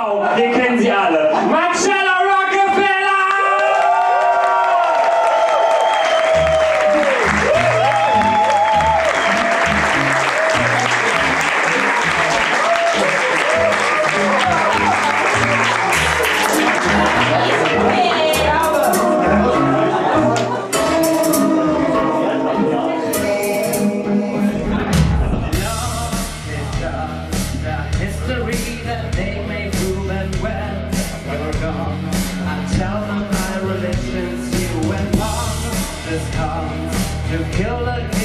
Traum, den kennen Sie alle. Marcello! I tell them my religion's you and Paul has come to kill the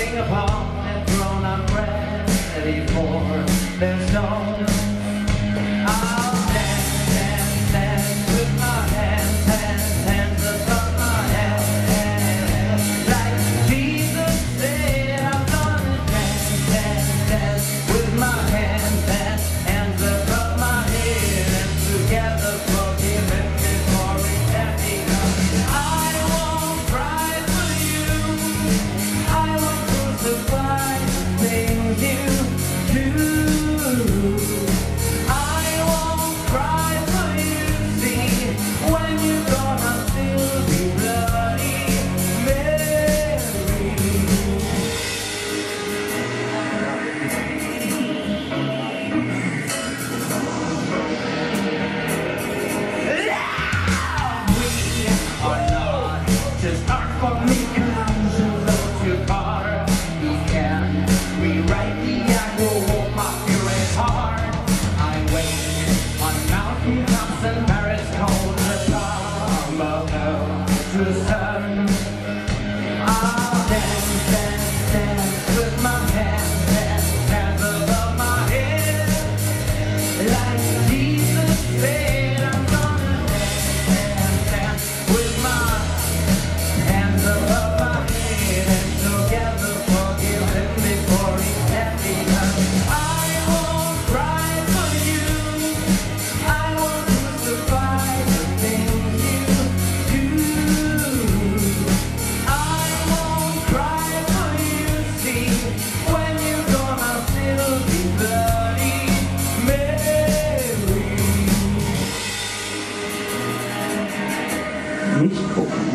nicht gucken.